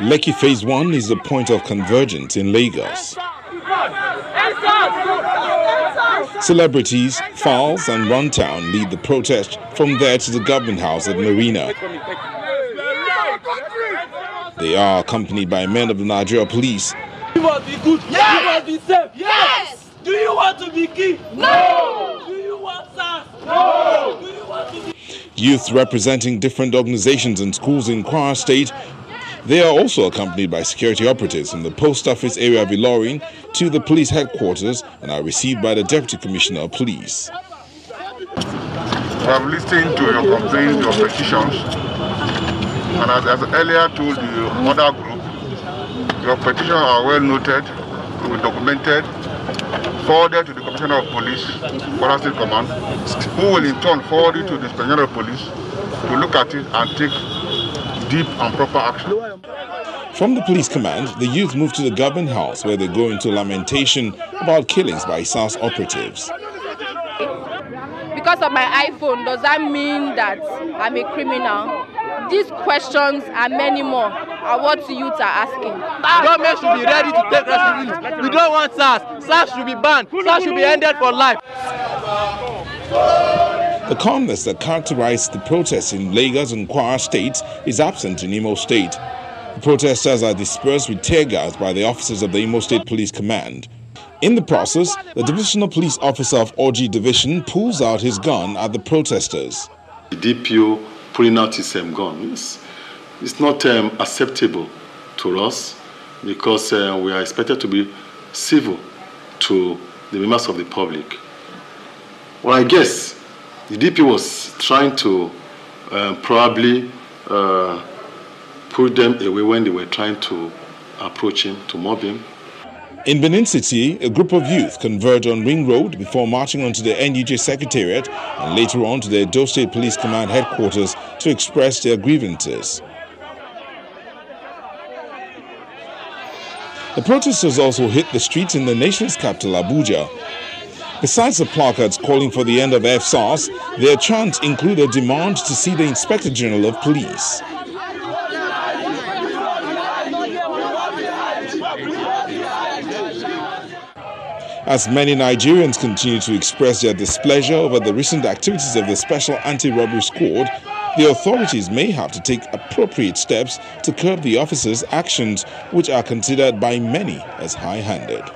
Lekki Phase 1 is the point of convergence in Lagos. Celebrities, Falz and Runtown lead the protest from there to the government house at Marina. They are accompanied by men of the Nigeria police. You must be good. Yes. You must be safe. Yes. Do you want to be king? No. Do you want SARS? No. Do you want to be... Youth representing different organizations and schools in Kwara State they are also accompanied by security operatives from the post office area of Ilorin to the police headquarters and are received by the Deputy Commissioner of Police. We have listened to your complaints, your petitions, and as, as earlier told the other group, your petitions are well noted, will be documented, forwarded to the Commissioner of Police, Kwara Command, who will in turn forward it to the Commissioner of Police to look at it and take deep and proper action. From the police command, the youth move to the government house where they go into lamentation about killings by SARS operatives. Because of my iPhone, does that mean that I'm a criminal? These questions and many more are what youth are asking. Government should be ready to take responsibility. We don't want SARS. SARS should be banned. SARS should be ended for life. The calmness that characterized the protests in Lagos and Kwara states is absent in Imo State. The protesters are dispersed with tear gas by the officers of the Imo State Police Command. In the process, the Divisional Police Officer of Oji Division pulls out his gun at the protesters. The DPO pulling out his um, gun is it's not um, acceptable to us because uh, we are expected to be civil to the members of the public. Well, I guess the DP was trying to uh, probably uh, put them away when they were trying to approach him, to mob him. In Benin City, a group of youth converged on Ring Road before marching onto the NUJ Secretariat and later on to the Edo State Police Command headquarters to express their grievances. The protesters also hit the streets in the nation's capital, Abuja, Besides the placards calling for the end of FSARS, their chants include a demand to see the Inspector General of Police. As many Nigerians continue to express their displeasure over the recent activities of the Special Anti-Robbery Squad, the authorities may have to take appropriate steps to curb the officers' actions, which are considered by many as high-handed.